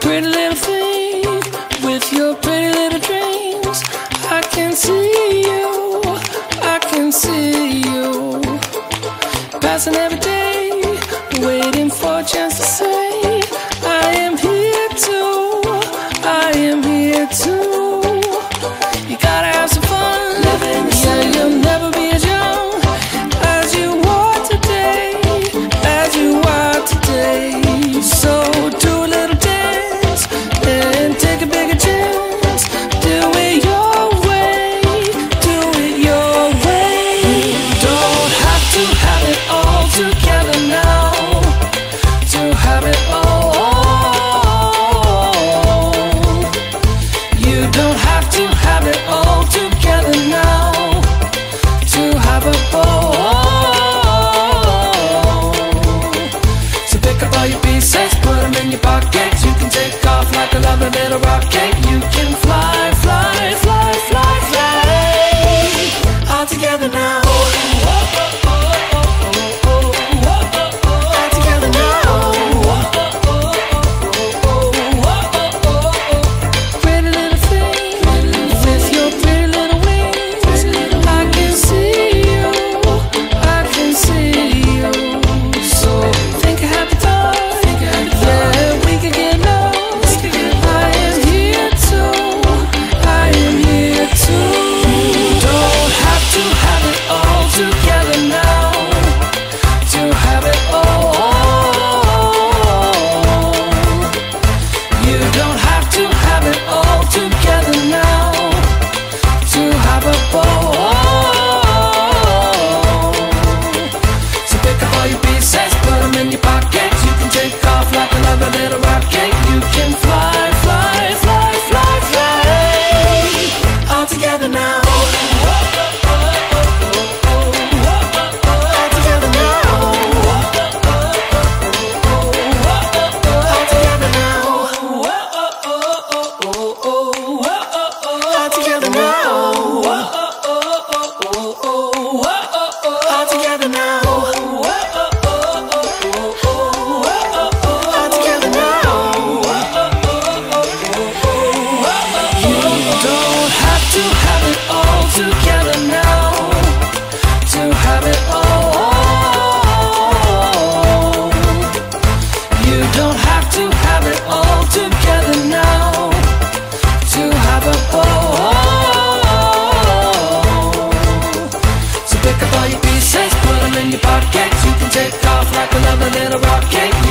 Pretty little thing with your pretty little dreams. I can see you, I can see you. Passing every day, waiting for a chance to say. pieces, put them in your pockets You can take off like a little rocket. You can fly, fly, fly Success, put them in your pocket. You can take off like a lemon in a rocket.